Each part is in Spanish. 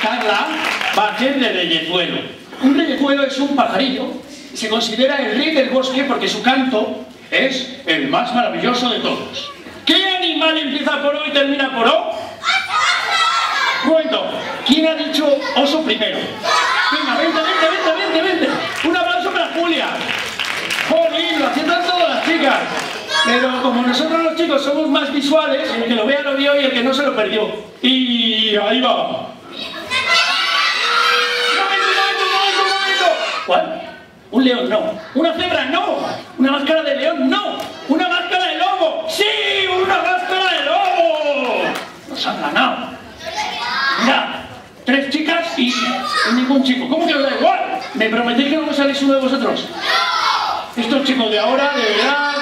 Carla va a hacer de reyezuelo. Un reyezuelo es un pajarillo. Se considera el rey del bosque porque su canto es el más maravilloso de todos. ¿Qué animal empieza por O y termina por O? Momento, ¿quién ha dicho oso primero? Venga, vente, vente, vente, vente, vente. Un aplauso para Julia. Jolín, lo hacían todas las chicas. Pero como nosotros los chicos somos más visuales, el que lo vea lo vio y el que no se lo perdió. Y ahí va. Un león, no. Una cebra, no. Una máscara de león, no. Una máscara de lobo. ¡Sí! ¡Una máscara de lobo! Nos han ganado. Mira, tres chicas y, ningún chico. ¿Cómo que os da igual? ¿Me prometéis que no salís uno de vosotros? Estos chicos de ahora, de verdad,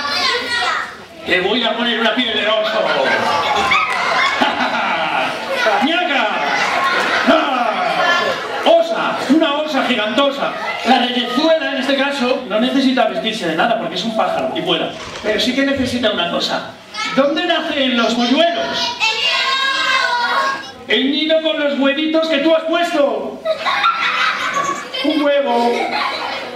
te voy a poner una piel de oso. ¡Ñaca! ¡Ah! Osa, una osa gigantosa. La este caso, no necesita vestirse de nada porque es un pájaro y vuela. Pero sí que necesita una cosa. ¿Dónde nacen los polluelos? El nido con los huevitos que tú has puesto. Un huevo.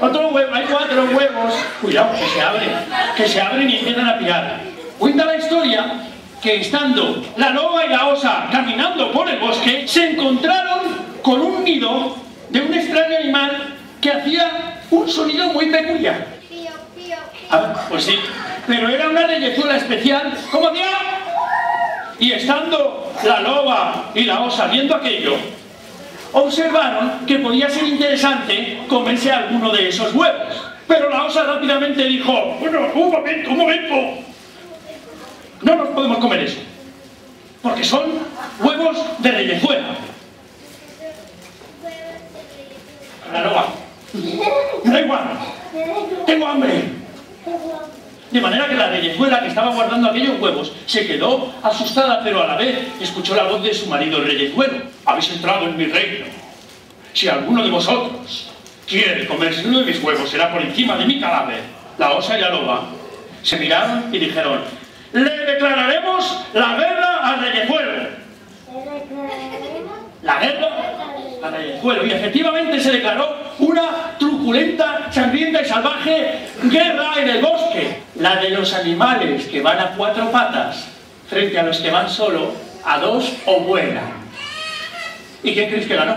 Otro huevo. Hay cuatro huevos. Cuidado, que se abren. Que se abren y empiezan a pirar. Cuenta la historia que estando la loba y la osa caminando por el bosque, se encontraron con un nido de un extraño animal que hacía un sonido muy peculiar. Ah, pues sí, pero era una reyezuela especial. ¿Cómo hacía? Y estando la loba y la osa viendo aquello, observaron que podía ser interesante comerse alguno de esos huevos. Pero la osa rápidamente dijo, bueno, un momento, un momento. No nos podemos comer eso. Porque son huevos de reyezuela. La loba. Me da igual. Tengo hambre. De manera que la reyezuela que estaba guardando aquellos huevos se quedó asustada, pero a la vez escuchó la voz de su marido el reyezuelo. Habéis entrado en mi reino. Si alguno de vosotros quiere comerse uno de mis huevos, será por encima de mi cadáver. La osa y la loba se miraron y dijeron, le declararemos la guerra al reyezuelo. La guerra al reyezuelo. Y efectivamente se declaró una truculenta, sangrienta y salvaje guerra en el bosque. La de los animales que van a cuatro patas frente a los que van solo a dos o vuelan. ¿Y quién crees que ganó?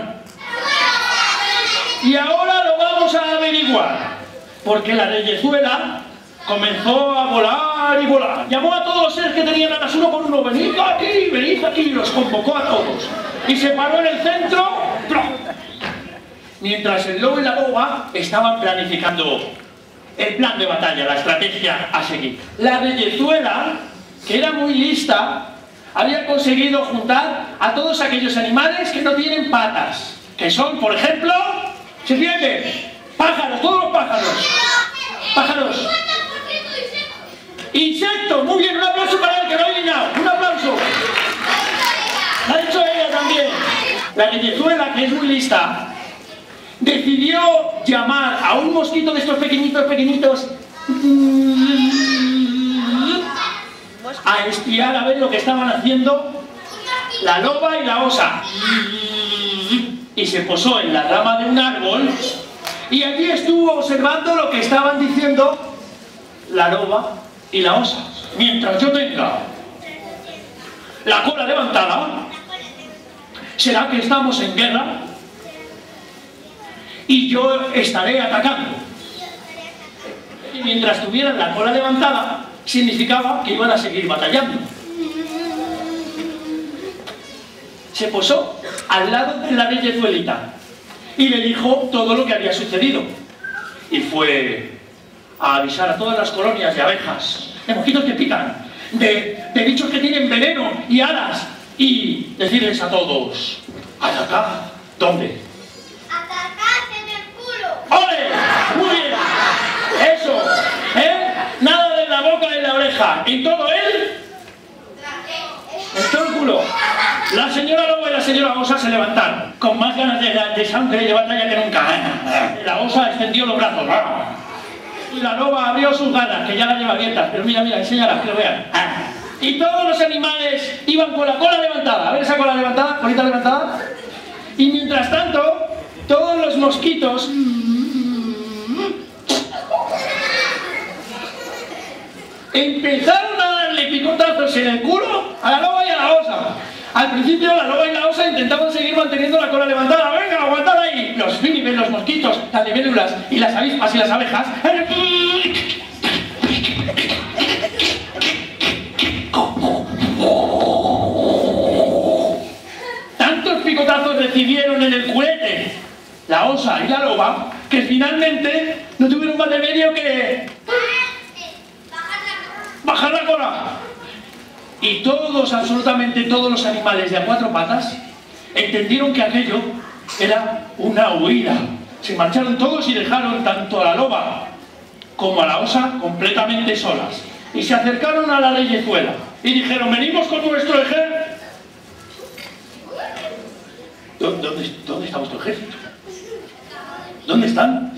Y ahora lo vamos a averiguar. Porque la reyezuela comenzó a volar y volar. Llamó a todos los seres que tenían alas uno por uno. Venid aquí, venid aquí. Y los convocó a todos. Y se paró en el centro. Mientras el lobo y la loba estaban planificando el plan de batalla, la estrategia a seguir. La reyezuela, que era muy lista, había conseguido juntar a todos aquellos animales que no tienen patas. Que son, por ejemplo, ¿se entiende? Pájaros, todos los pájaros. Pájaros. Insectos, muy bien, un aplauso para él que lo ha eliminado. Un aplauso. Lo ha dicho ella también. La reyezuela, que es muy lista, decidió llamar a un mosquito de estos pequeñitos, pequeñitos, a espiar a ver lo que estaban haciendo la loba y la osa. Y se posó en la rama de un árbol y allí estuvo observando lo que estaban diciendo la loba y la osa. Mientras yo tenga la cola levantada, será que estamos en guerra y yo estaré atacando. Y mientras tuvieran la cola levantada, significaba que iban a seguir batallando. Se posó al lado de la reyezuelita y le dijo todo lo que había sucedido. Y fue a avisar a todas las colonias de abejas, de mosquitos que pican, de, de bichos que tienen veneno y alas, y decirles a todos, atacad, ¿dónde? Atacad en el culo. Bien. Eso. ¿Eh? Nada de la boca y la oreja. En todo él, el culo. La señora Lobo y la señora Osa se levantaron con más ganas de, de sangre y de batalla que nunca. La Osa extendió los brazos. Y la Loba abrió sus ganas, que ya las lleva abiertas. Pero mira, mira, enséñalas, que lo vean. Y todos los animales iban con la cola levantada. A ver esa cola levantada, colita levantada. Y mientras tanto, todos los mosquitos empezaron a darle picotazos en el culo a la loba y a la osa. Al principio la loba y la osa intentaban seguir manteniendo la cola levantada. ¡Venga, aguantad ahí! Los fínibes, los mosquitos, las libélulas y las avispas y las abejas... Tantos picotazos recibieron en el culete la osa y la loba que finalmente no tuvieron más remedio que bajar la cola. Y todos, absolutamente todos los animales de a cuatro patas entendieron que aquello era una huida. Se marcharon todos y dejaron tanto a la loba como a la osa completamente solas. Y se acercaron a la leyezuela y dijeron, venimos con nuestro ejército. ¿Dónde, dónde está vuestro ejército? ¿Dónde están?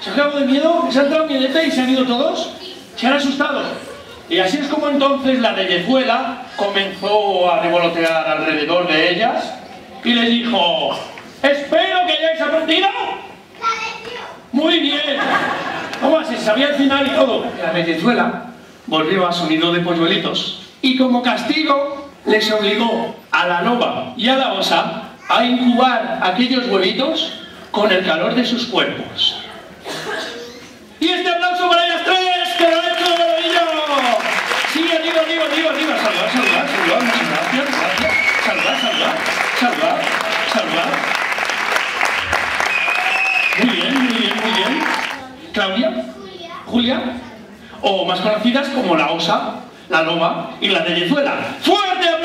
¿Se ha acabado de miedo? ¿Se ha entrado miedete y se han ido todos? ¿Se han asustado? Y así es como entonces la reyezuela comenzó a revolotear alrededor de ellas y les dijo, espero que hayáis aprendido. Muy bien. ¿Cómo se sabía el final y todo? La reyezuela volvió a su nido de polluelitos y como castigo les obligó a la loba y a la osa a incubar aquellos huevitos con el calor de sus cuerpos. Y este aplauso para ellas tres, que lo han hecho de maravilla. Sí, arriba, arriba, arriba, arriba. Saludar, saludar, saludar. Muchas gracias, gracias. Saludar, saludar, saludar, saludar. Muy bien, muy bien, muy bien. Claudia, Julia, o más conocidas como la osa, la loba y la de Venezuela. ¡Fuera!